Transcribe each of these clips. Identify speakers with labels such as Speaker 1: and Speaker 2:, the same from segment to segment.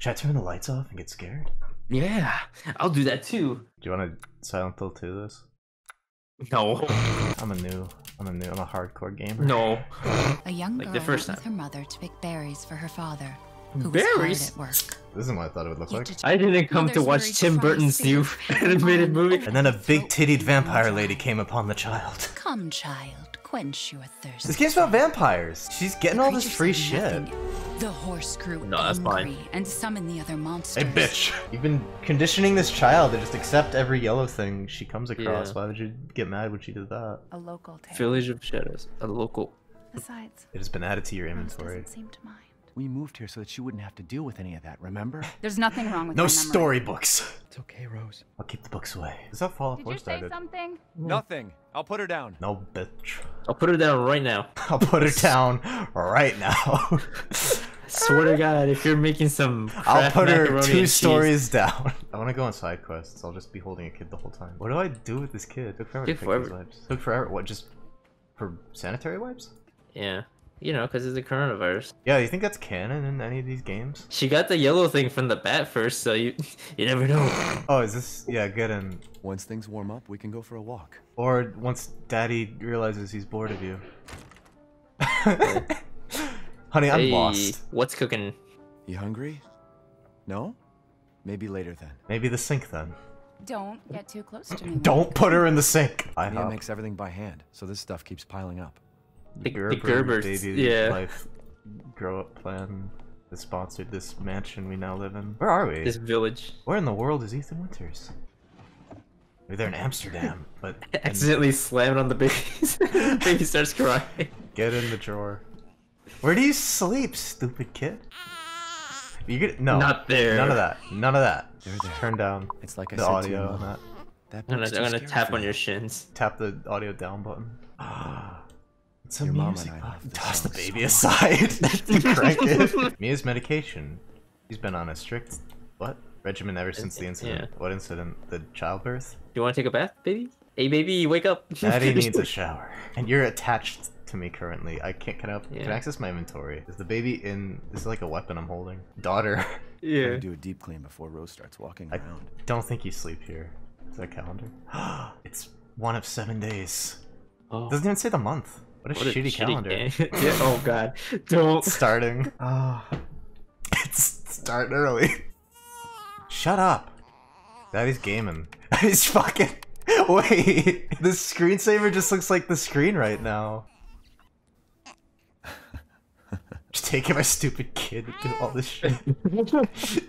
Speaker 1: Should I turn the lights off and get scared?
Speaker 2: Yeah, I'll do that too.
Speaker 1: Do you want to Silent Hill 2 this?
Speaker 2: No,
Speaker 1: I'm a new, I'm a new, I'm a hardcore gamer.
Speaker 2: no.
Speaker 3: A young
Speaker 2: Like
Speaker 3: girl
Speaker 2: the first
Speaker 3: went with her mother to pick berries for her father, who was
Speaker 2: Berries?
Speaker 3: hard at work.
Speaker 1: This isn't what I thought it would look
Speaker 3: You
Speaker 1: like.
Speaker 3: did-
Speaker 2: I didn't come to watch Tim Burton's new animated movie.
Speaker 1: And then a big
Speaker 3: throat
Speaker 1: tittied vampire lady came upon the child.
Speaker 3: Come, child, quench your thirst.
Speaker 1: This game's about vampires. She's getting
Speaker 3: The
Speaker 1: all this free shit.
Speaker 3: The horse grew
Speaker 2: No, that's fine.
Speaker 3: and summoned the other monsters.
Speaker 1: Hey, bitch! You've been conditioning this child to just accept every yellow thing she comes across.
Speaker 2: Yeah.
Speaker 1: Why would you get mad when she did that?
Speaker 4: A local tale.
Speaker 2: Village of Shadows, a local.
Speaker 4: Besides,
Speaker 1: It has been added to your inventory.
Speaker 4: doesn't seem to mind.
Speaker 5: We moved here so that she wouldn't have to deal with any of that, remember?
Speaker 4: There's nothing wrong with
Speaker 1: No storybooks!
Speaker 5: It's okay, Rose.
Speaker 1: I'll keep the books away. Is that Fallout
Speaker 4: Did
Speaker 1: 4
Speaker 4: you say
Speaker 1: started?
Speaker 4: something? Mm.
Speaker 5: Nothing. I'll put her down.
Speaker 1: No, bitch.
Speaker 2: I'll put her down right now.
Speaker 1: I'll put her down right now.
Speaker 2: Swear to God, if you're making some,
Speaker 1: I'll put her two
Speaker 2: and cheese-
Speaker 1: stories down. I want to go on side quests. I'll just be holding a kid the whole time. What do I do with this kid? Took forever to
Speaker 2: Took
Speaker 1: pick these
Speaker 2: forever.
Speaker 1: wipes. Took forever. What? Just for sanitary wipes?
Speaker 2: Yeah, you know, because it's a coronavirus.
Speaker 1: Yeah. You think that's canon in any of these games?
Speaker 2: She got the yellow thing from the bat first, so you you never know.
Speaker 1: Oh, is this? Yeah, good. And
Speaker 5: Once things warm up, we can go for a walk.
Speaker 1: or once Daddy realizes he's bored of you. Honey, I'm
Speaker 2: hey,
Speaker 1: lost.
Speaker 2: what's cooking?
Speaker 5: You hungry? No? Maybe later then.
Speaker 1: Maybe the sink then.
Speaker 4: Don't get too close to me.
Speaker 1: Don't put her in the sink. I
Speaker 5: Mia
Speaker 1: hope.
Speaker 5: makes everything by hand, so this stuff keeps piling up.
Speaker 2: The- the Gerbers,
Speaker 1: baby
Speaker 2: yeah.
Speaker 1: life grow up plan that sponsored this mansion we now live in. Where are we?
Speaker 2: This village
Speaker 1: Where in the world is Ethan Winters? Maybe they're in Amsterdam, but
Speaker 2: accidentally slammed on the baby. baby starts crying.
Speaker 1: get in the drawer. Where do you sleep, stupid kid? You get no.
Speaker 2: Not there.
Speaker 1: None of that. None of that. Turn down
Speaker 5: It's like I
Speaker 1: the
Speaker 5: said
Speaker 1: audio on that.
Speaker 5: That
Speaker 2: I'm gonna, I'm gonna tap on your shins.
Speaker 1: Tap the audio down button. It's a
Speaker 5: Your mom
Speaker 1: music
Speaker 5: and I oh,
Speaker 1: button.
Speaker 5: love this
Speaker 1: Toss the
Speaker 5: song
Speaker 1: baby
Speaker 5: so
Speaker 1: aside. Crank it. Mia's medication. He's been on a strict what regimen ever since the incident.
Speaker 2: Yeah.
Speaker 1: What incident? The childbirth.
Speaker 2: Do you want to take a bath, baby? Hey, baby, wake up.
Speaker 1: Daddy needs a shower, and you're attached to me currently. I can't. Can I, can I access my inventory? Is the baby in? This is like a weapon I'm holding. Daughter.
Speaker 2: yeah.
Speaker 5: Gotta do a deep clean before Rose starts walking
Speaker 1: I
Speaker 5: around.
Speaker 1: don't think you sleep here. Is that calendar? it's one of seven days.
Speaker 2: Oh,
Speaker 1: Doesn't even say the month. What a
Speaker 2: what a
Speaker 1: shitty, calendar.
Speaker 2: game. yeah, oh god, don't.
Speaker 1: starting. Oh, it's starting early. Shut up. Daddy's gaming. He's fucking. Wait, the screensaver just looks like the screen right now. Just taking my stupid kid to do all this shit.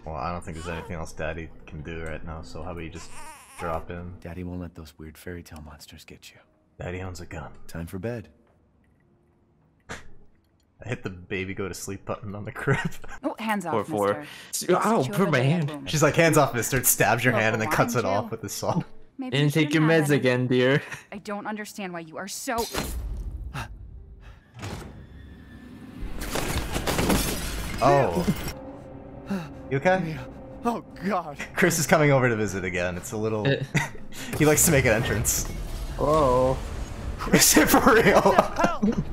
Speaker 1: well, I don't think there's anything else Daddy can do right now, so how about you just drop in?
Speaker 5: Daddy won't let those weird fairy tale monsters get you.
Speaker 1: Daddy owns a gun.
Speaker 5: Time for bed.
Speaker 1: I hit the baby go to sleep button on the crib.
Speaker 4: Oh, hands off,
Speaker 2: Four, four.
Speaker 4: mister.
Speaker 2: Ow, put my
Speaker 4: of
Speaker 2: hand.
Speaker 4: room.
Speaker 1: She's like, hands off, mister. It stabs your
Speaker 4: Well,
Speaker 1: hand and then
Speaker 4: why
Speaker 1: cuts it
Speaker 4: don't
Speaker 1: off with the saw.
Speaker 4: Maybe you
Speaker 2: Didn't take your meds
Speaker 4: any.
Speaker 2: again, dear.
Speaker 4: I don't understand why you are so.
Speaker 1: Oh. You okay?
Speaker 5: Oh God!
Speaker 1: Chris is coming over to visit again. It's a little.
Speaker 2: Eh.
Speaker 1: he likes to make an entrance.
Speaker 2: Oh.
Speaker 1: Is it for real?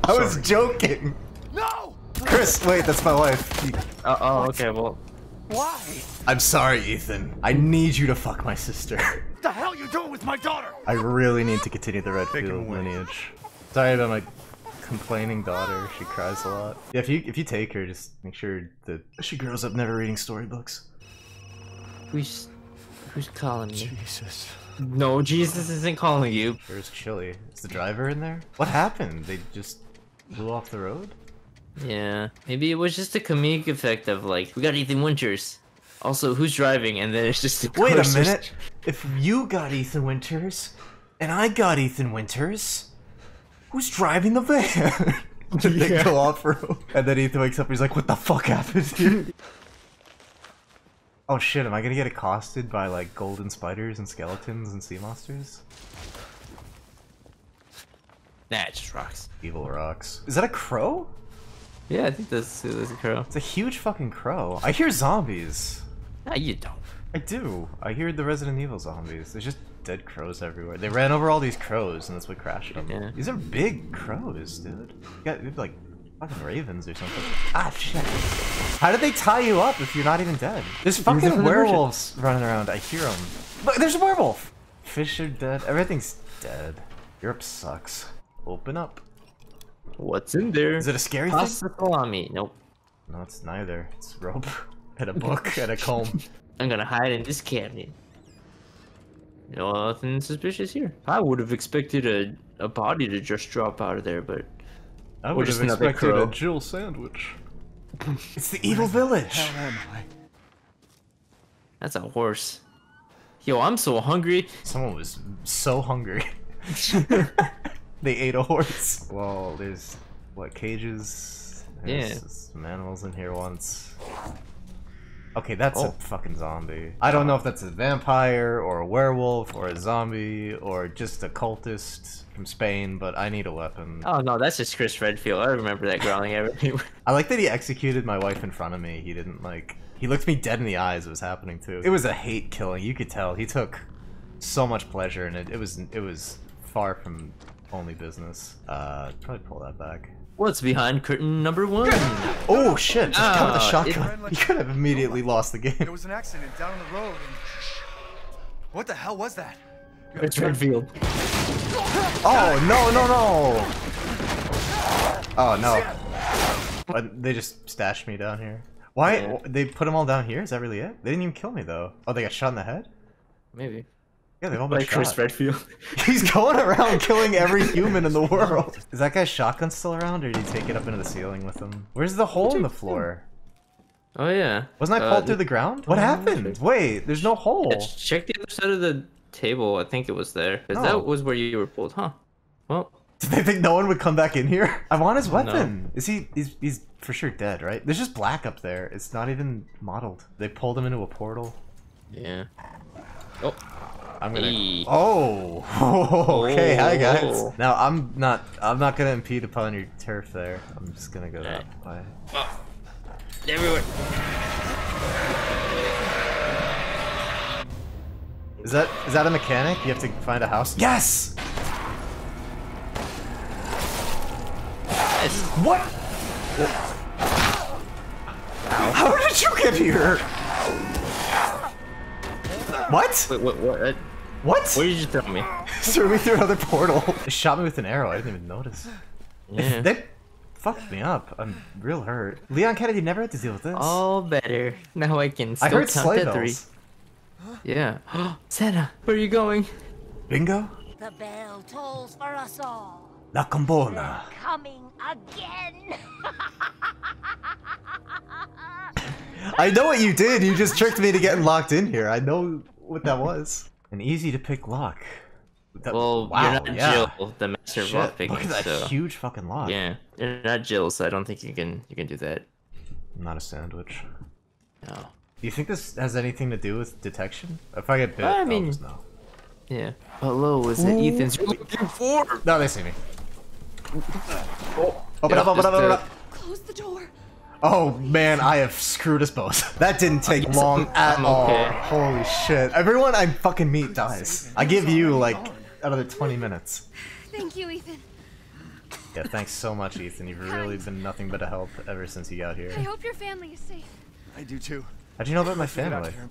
Speaker 1: I was joking.
Speaker 5: No!
Speaker 1: Chris, wait, that's my wife.
Speaker 2: Uh, oh, okay, well.
Speaker 5: Why?
Speaker 1: I'm sorry, Ethan. I need you to fuck my sister.
Speaker 5: What the hell are you doing with my daughter?
Speaker 1: I really need to continue the Redfield lineage. Sorry about my complaining daughter. She cries a lot. Yeah, if you if you take her, just make sure that she grows up never reading storybooks.
Speaker 2: Who's. Who's calling me?
Speaker 5: Jesus.
Speaker 2: No, Jesus isn't calling you.
Speaker 1: There's Chili. Is the driver in there? What happened? They just blew off the road?
Speaker 2: Yeah. Maybe it was just a comedic effect of like, we got Ethan Winters. Also, who's driving? And then it's just a
Speaker 1: Wait a minute. If you got Ethan Winters, and I got Ethan Winters, who's driving the van? and they
Speaker 2: Yeah.
Speaker 1: go off road. And then Ethan wakes up and he's like, what the fuck happened here? oh shit, am I gonna get accosted by like golden spiders and skeletons and sea monsters?
Speaker 2: Nah, it just rocks.
Speaker 1: Evil rocks. Is that a crow?
Speaker 2: Yeah, I think that's, that's a crow.
Speaker 1: It's a huge fucking crow. I hear zombies.
Speaker 2: Nah, you don't.
Speaker 1: I do. I hear the Resident Evil zombies. There's just dead crows everywhere. They ran over all these crows, and that's what crashed them.
Speaker 2: Yeah.
Speaker 1: These are big crows, dude. You got like Fucking ravens or something. Ah, shit. How did they tie you up if you're not even dead? There's fucking
Speaker 2: version.
Speaker 1: werewolves running around. I hear them. Look, there's a werewolf. Fish are dead. Everything's dead. Europe sucks. Open up.
Speaker 2: What's in there?
Speaker 1: Is it a scary thing?
Speaker 2: Pasta salami. Nope.
Speaker 1: No, it's neither. It's rope and a book and a comb.
Speaker 2: I'm gonna hide in this cabinet. Nothing suspicious here. I would have expected a, a body to just drop out of there, but
Speaker 1: I
Speaker 2: Or
Speaker 1: would
Speaker 2: just
Speaker 1: have
Speaker 2: another
Speaker 1: expected a
Speaker 2: crow.
Speaker 1: Jill sandwich. it's the evil village.
Speaker 5: Hell am I?
Speaker 2: that's a horse. Yo, I'm so hungry.
Speaker 1: Someone was so hungry. They ate a horse. Well, there's what cages? There's
Speaker 2: Yeah.
Speaker 1: some animals in here once. Okay, that's a
Speaker 2: Oh.
Speaker 1: fucking zombie. I don't know if that's a vampire or a werewolf or a zombie or just a cultist from Spain, but I need a weapon.
Speaker 2: Oh no, that's just Chris Redfield. I remember that growling everywhere.
Speaker 1: I like that he executed my wife in front of me. He didn't like. He looked me dead in the eyes. It was happening too. It was a hate killing. You could tell he took so much pleasure in it. It was it was far from only business. Uh, probably pull that back.
Speaker 2: What's behind curtain number one?
Speaker 1: Oh shit! Just come with a shotgun.
Speaker 5: it-
Speaker 1: You could have immediately lost the
Speaker 5: There
Speaker 1: game.
Speaker 5: was an accident down on the road and... What the hell was that?
Speaker 2: It's Redfield.
Speaker 1: Oh no no no! Oh no! But they just stashed me down here. Why?
Speaker 2: Yeah.
Speaker 1: They put them all down here? Is that really it? They didn't even kill me though. Oh, they got shot in the head.
Speaker 2: Maybe.
Speaker 1: Yeah, they've all been
Speaker 2: Like Chris
Speaker 1: shot.
Speaker 2: Redfield.
Speaker 1: He's going around killing every human in the world. Is that guy's shotgun still around, or did he take it up into the ceiling with him? Where's the hole in the floor?
Speaker 2: Oh yeah.
Speaker 1: Wasn't I
Speaker 2: Uh,
Speaker 1: pulled through the ground? What
Speaker 2: oh,
Speaker 1: happened? Wait, there's no hole.
Speaker 2: yeah, check the other side of the table. I think it was there. Cause
Speaker 1: No.
Speaker 2: that was where you were pulled, huh? Well,
Speaker 1: Did they think no one would come back in here? I want his weapon. Is he? He's, he's for sure dead, right? There's just black up there. It's not even modeled. They pulled him into a portal.
Speaker 2: yeah. Oh,
Speaker 1: I'm gonna.
Speaker 2: Hey.
Speaker 1: Oh. okay. Hi oh. guys.
Speaker 2: Oh.
Speaker 1: Now I'm not. I'm not gonna impede upon your turf there. I'm just gonna go that way.
Speaker 2: everywhere.
Speaker 1: Is that is that a mechanic? You have to find a house. Yes.
Speaker 2: Nice.
Speaker 1: What? How did you get here? What?
Speaker 2: Wait, what? What?
Speaker 1: What?
Speaker 2: Where did you throw me?
Speaker 1: Threw me through another portal. It shot me with an arrow. I didn't even notice.
Speaker 2: Yeah.
Speaker 1: They fucked me up. I'm real hurt. Leon Kennedy never had to deal with this.
Speaker 2: All better. Now I can
Speaker 1: I
Speaker 2: still
Speaker 1: heard
Speaker 2: count
Speaker 1: sleigh
Speaker 2: to three.
Speaker 1: bells.
Speaker 2: Yeah. Santa, where are you going?
Speaker 1: Bingo.
Speaker 6: The bell tolls for us all.
Speaker 1: La campana.
Speaker 6: Coming again.
Speaker 1: I know what you did. You just tricked me to getting locked in here. I know what that was. An easy to pick lock. That-
Speaker 2: Well,
Speaker 1: wow,
Speaker 2: you're not
Speaker 1: yeah.
Speaker 2: Jill, the master of
Speaker 1: Shit,
Speaker 2: lock picking.
Speaker 1: Look at that
Speaker 2: so.
Speaker 1: huge fucking lock.
Speaker 2: Yeah, you're not Jill, so I don't think you can you can do that.
Speaker 1: Not a sandwich.
Speaker 2: No.
Speaker 1: Do you think this has anything to do with detection? If I get bit,
Speaker 2: I
Speaker 1: I'll
Speaker 2: mean-
Speaker 1: just know.
Speaker 2: Yeah. Hello, is it Ethan's you're looking for?
Speaker 1: No, they see me.
Speaker 2: Oh,
Speaker 1: Open
Speaker 2: yeah,
Speaker 1: up, open
Speaker 2: just,
Speaker 1: up, open up.
Speaker 4: Close the door.
Speaker 1: Oh man, I have screwed us both. That didn't take long at
Speaker 2: I'm
Speaker 1: all.
Speaker 2: okay.
Speaker 1: Holy shit. Everyone I fucking meet dies. I give you like another 20 minutes.
Speaker 4: Thank you, Ethan.
Speaker 1: Yeah, thanks so much, Ethan. You've really been nothing but a help ever since you got here.
Speaker 4: I hope your family is safe.
Speaker 5: I do too.
Speaker 1: How do you know about my family?
Speaker 5: here.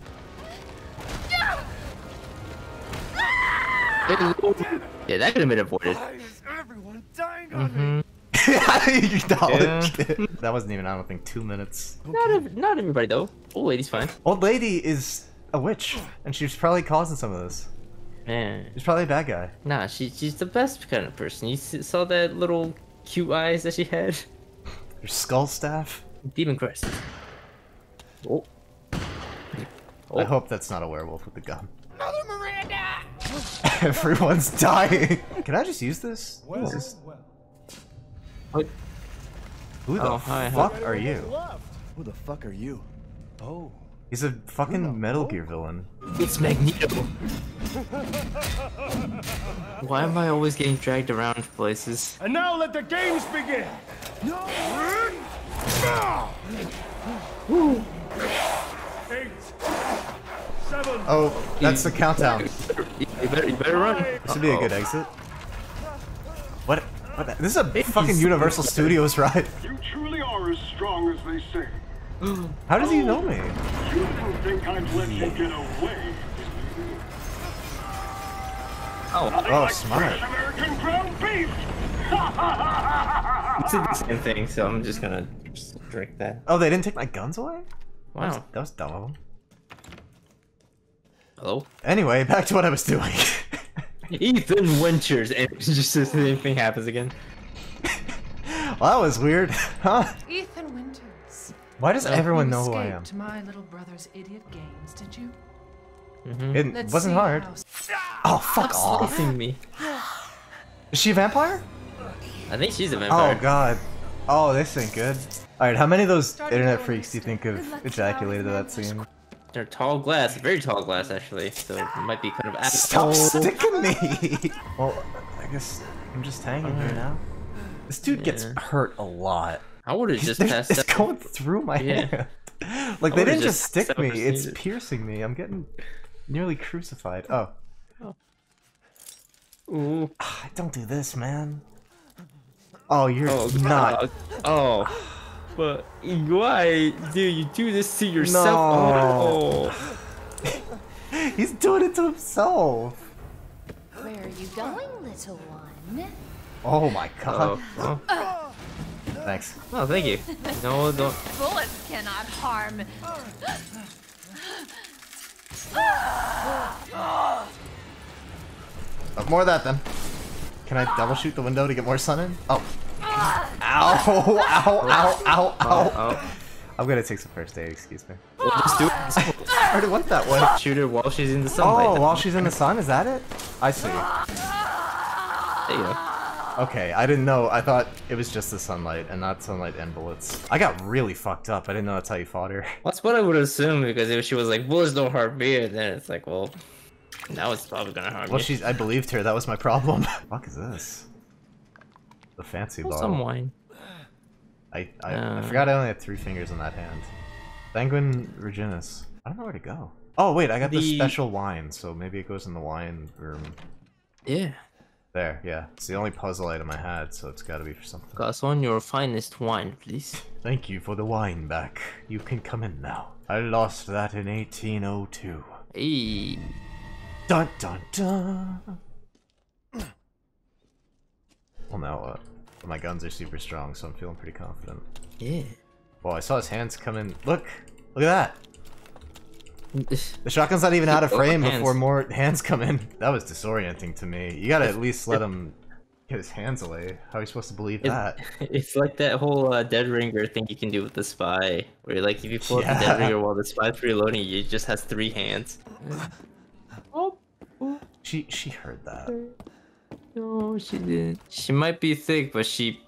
Speaker 2: Yeah, that could have been avoided.
Speaker 5: Why is everyone dying on me? Mm-hmm.
Speaker 1: You acknowledged it. That wasn't even, I don't think, two minutes.
Speaker 2: Not ev- not everybody though. Old lady's fine.
Speaker 1: Old lady is a witch, and she's probably causing some of this.
Speaker 2: Man,
Speaker 1: She's probably a bad guy.
Speaker 2: nah, she she's the best kind of person. You saw that little cute eyes that she had.
Speaker 1: Your skull staff.
Speaker 2: Demon crest. Oh.
Speaker 1: I
Speaker 2: Oh.
Speaker 1: hope that's not a werewolf with a gun. Mother Miranda! Everyone's dying. Can I just use this? What is this?
Speaker 2: What?
Speaker 1: Who the
Speaker 2: Oh, hi, hi.
Speaker 1: fuck are you?
Speaker 5: Who the fuck are you? Oh.
Speaker 1: He's a fucking Metal Gear villain.
Speaker 2: It's Magneto. Why am I always getting dragged around places?
Speaker 7: And now let the games begin! Eight, seven,
Speaker 1: Oh, that's the countdown.
Speaker 2: You you better, you better run.
Speaker 1: This would be a good exit. What? What? This is a big fucking Universal Studios ride.
Speaker 7: You truly are as strong as they say.
Speaker 1: How does he know me?
Speaker 7: You didn't think I'd let you get away.
Speaker 2: Oh,
Speaker 7: Nothing
Speaker 1: Oh,
Speaker 7: like
Speaker 1: smart.
Speaker 7: fresh American ground beef!
Speaker 2: it's the same thing, so I'm just gonna just drink that.
Speaker 1: Oh, they didn't take my guns away?
Speaker 2: Wow.
Speaker 1: That was dumb of them.
Speaker 2: Hello?
Speaker 1: Anyway, back to what I was doing.
Speaker 2: Ethan Winters, and just the same thing happens again.
Speaker 1: well, that was weird. Huh?
Speaker 8: Ethan Winters.
Speaker 1: Why does everyone know who I am?
Speaker 8: escaped my little brother's idiot games, did you? Mm-hmm.
Speaker 1: It
Speaker 8: Let's
Speaker 1: wasn't hard.
Speaker 8: how-
Speaker 1: Oh, fuck off.
Speaker 2: Slicing me.
Speaker 1: Is she a vampire?
Speaker 2: I think she's a
Speaker 1: oh,
Speaker 2: vampire.
Speaker 1: Oh, god. Oh, this ain't good. Alright, how many of those internet freaks do you think have ejaculated at that scene?
Speaker 2: They're tall glass, very tall glass actually, so it might be kind of
Speaker 1: Stop
Speaker 2: Oh.
Speaker 1: sticking me! well, I guess I'm just hanging here now. This dude gets hurt a lot.
Speaker 2: I would have just
Speaker 1: There's-
Speaker 2: passed
Speaker 1: it's
Speaker 2: out.
Speaker 1: going through my
Speaker 2: Yeah.
Speaker 1: hand. Like,
Speaker 2: I
Speaker 1: they didn't just
Speaker 2: just
Speaker 1: stick me, it's
Speaker 2: sneezed.
Speaker 1: piercing me. I'm getting nearly crucified. Oh.
Speaker 2: Ooh.
Speaker 1: Ah, Don't do this, man. Oh, you're
Speaker 2: Oh,
Speaker 1: not.
Speaker 2: God. Oh. But why do you do this to yourself?
Speaker 1: No.
Speaker 2: Oh.
Speaker 1: He's doing it to himself.
Speaker 6: Where are you going, little one?
Speaker 1: Oh my god.
Speaker 2: Oh. oh.
Speaker 1: Thanks.
Speaker 2: Oh, thank you. No, don't.
Speaker 3: Bullets cannot harm.
Speaker 1: Oh, more of that then. Can I double shoot the window to get more sun in? Oh. Ow, ow, ow, ow, ow. I'm gonna take some first aid, excuse me.
Speaker 2: Well, just do it.
Speaker 1: I already went that way.
Speaker 2: Shoot her while she's in the sunlight.
Speaker 1: Oh, while she's in the sun, is that it? I see.
Speaker 2: There you go.
Speaker 1: Okay, I didn't know. I thought it was just the sunlight and not sunlight and bullets. I got really fucked up. I didn't know that's how you fought her.
Speaker 2: That's what I would assume because if she was like bullets don't harm me, then it's like, well, now it's probably gonna harm
Speaker 1: Well,
Speaker 2: me.
Speaker 1: she's. I believed her. That was my problem. fuck is this? The fancy
Speaker 2: Well,
Speaker 1: bottle.
Speaker 2: some wine.
Speaker 1: I, I, I
Speaker 2: Uh.
Speaker 1: forgot I only had three fingers in that hand. Sanguine Reginis. I don't know where to go. Oh wait, I got the
Speaker 2: The-
Speaker 1: special wine, so maybe it goes in the wine room.
Speaker 2: Yeah.
Speaker 1: There, yeah. It's the only puzzle item I had, so it's gotta be for something.
Speaker 2: Glass on your finest wine, please.
Speaker 1: Thank you for the wine back. You can come in now. I lost that in 1802.
Speaker 2: Hey.
Speaker 1: Dun dun dun. Well, now what? My guns are super strong, so I'm feeling pretty confident.
Speaker 2: Yeah.
Speaker 1: Well, I saw his hands come in. Look! Look at that! The shotgun's not even out of frame
Speaker 2: hands.
Speaker 1: before more hands come in. That was disorienting to me. You gotta at least let him get his hands away. How are you supposed to believe
Speaker 2: It-
Speaker 1: that?
Speaker 2: It's like that whole uh, Dead Ringer thing you can do with the spy, where like if you pull up the
Speaker 1: Yeah.
Speaker 2: Dead Ringer while the spy's reloading, you just has three hands.
Speaker 1: Oh She she heard that.
Speaker 2: No, she didn't. She might be thick, but she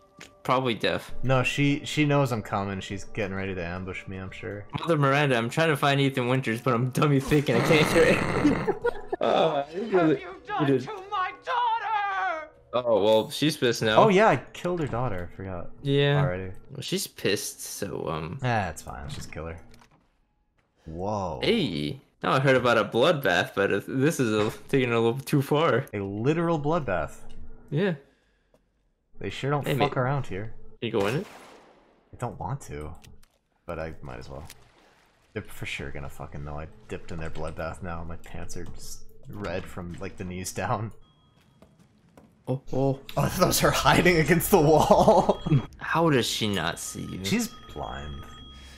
Speaker 2: probably deaf.
Speaker 1: No, she she knows I'm coming. She's getting ready to ambush me. I'm sure.
Speaker 2: Mother Miranda, I'm trying to find Ethan Winters, but I'm dummy thick and I can't hear it. oh, you done to
Speaker 8: my daughter?
Speaker 2: Oh well, she's pissed now.
Speaker 1: Oh yeah, I killed her daughter. I forgot
Speaker 2: yeah.
Speaker 1: already.
Speaker 2: Well, she's pissed. So um,
Speaker 1: Ah, it's fine. Let's just kill her. Whoa.
Speaker 2: hey. Now I heard about a bloodbath, but this is a, taking it a little too far.
Speaker 1: A literal bloodbath.
Speaker 2: Yeah.
Speaker 1: They sure don't
Speaker 2: Hey,
Speaker 1: fuck
Speaker 2: mate.
Speaker 1: around here.
Speaker 2: You go in it?
Speaker 1: I don't want to, but I might as well. They're for sure gonna fucking know I dipped in their bloodbath now. My pants are just red from like the knees down.
Speaker 2: Oh, oh.
Speaker 1: Oh, those are hiding against the wall.
Speaker 2: How does she not see you?
Speaker 1: She's blind.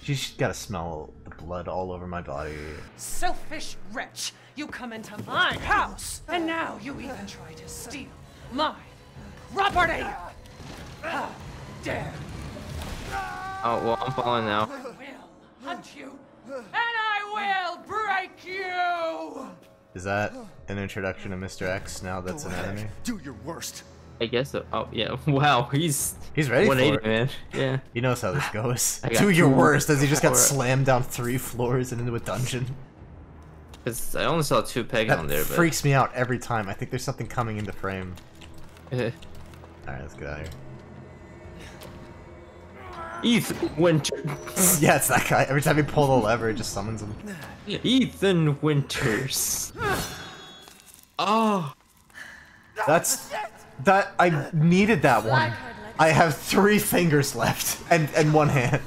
Speaker 1: She's gotta smell the blood all over my body.
Speaker 8: Selfish wretch! You come into my house, and now you even try to steal my property! How dare
Speaker 2: Oh well, I'm falling now.
Speaker 8: I will hunt you, and I will break you!
Speaker 1: Is that an introduction to Mr. X now that's an enemy?
Speaker 5: Do your worst.
Speaker 2: I guess so. Oh yeah. Wow, he's
Speaker 1: He's ready for it.
Speaker 2: man. Yeah.
Speaker 1: He knows how this goes. Do your worst as he just got slammed down three floors and into a dungeon.
Speaker 2: Cause I only saw two pegs on there, But...
Speaker 1: freaks me out every time. I think there's something coming into frame. Alright, let's get out of here.
Speaker 2: Ethan Winter.
Speaker 1: yeah, it's that guy. Every time he pull the lever, it just summons him.
Speaker 2: Ethan Winters. Oh.
Speaker 1: That's That I needed that one. I have three fingers left and and one hand.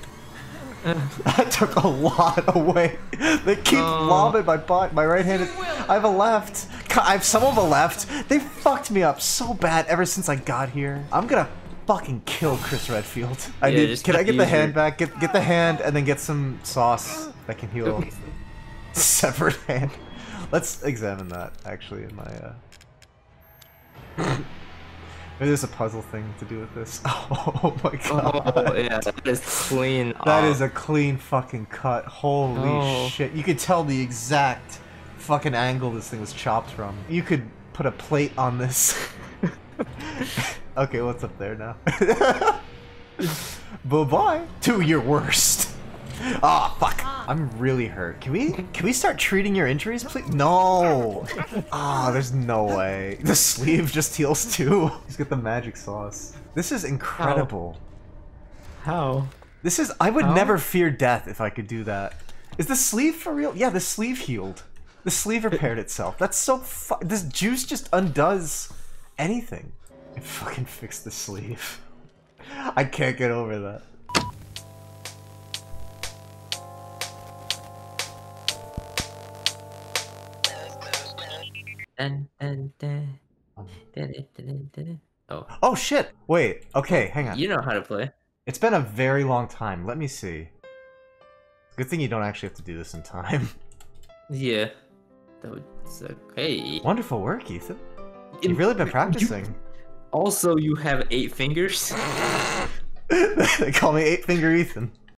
Speaker 1: that took a lot away. They keep
Speaker 2: Oh.
Speaker 1: lobbing my butt. My right hand. Is, I have a left. I have some of a left. They fucked me up so bad ever since I got here. I'm gonna fucking kill Chris Redfield. I
Speaker 2: Yeah,
Speaker 1: need.
Speaker 2: just
Speaker 1: Can I get the hand back? Get get the hand and then get some sauce that can heal. Severed hand. Let's examine that actually in my. uh... There's a puzzle thing to do with this. Oh my god.
Speaker 2: Oh yeah, that is clean.
Speaker 1: That is oh. a clean fucking cut. Holy
Speaker 2: Oh.
Speaker 1: shit. You could tell the exact fucking angle this thing was chopped from. You could put a plate on this. okay, what's up there now? bye bye. To your worst. Ah, fuck. I'm really hurt. Can we can we start treating your injuries, please? No. Ah, there's no way. The sleeve just heals too. He's got the magic sauce. This is incredible.
Speaker 2: How?
Speaker 1: This is. I would
Speaker 2: How?
Speaker 1: never fear death if I could do that. Is the sleeve for real? Yeah, the sleeve healed. The sleeve repaired itself. That's so fu- This juice just undoes anything. I fucking fixed the sleeve. I can't get over that.
Speaker 2: Dun, dun, dun. Um. Dun, dun, dun, dun, dun. Oh,
Speaker 1: Oh shit! Wait. Okay, oh, hang on.
Speaker 2: you know how to play.
Speaker 1: It's been a very long time. Let me see. Good thing you don't actually have to do this in time.
Speaker 2: Yeah. That's okay.
Speaker 1: Wonderful work, Ethan. You've really been practicing.
Speaker 2: Also, you have eight fingers.
Speaker 1: they call me Eight Finger Ethan.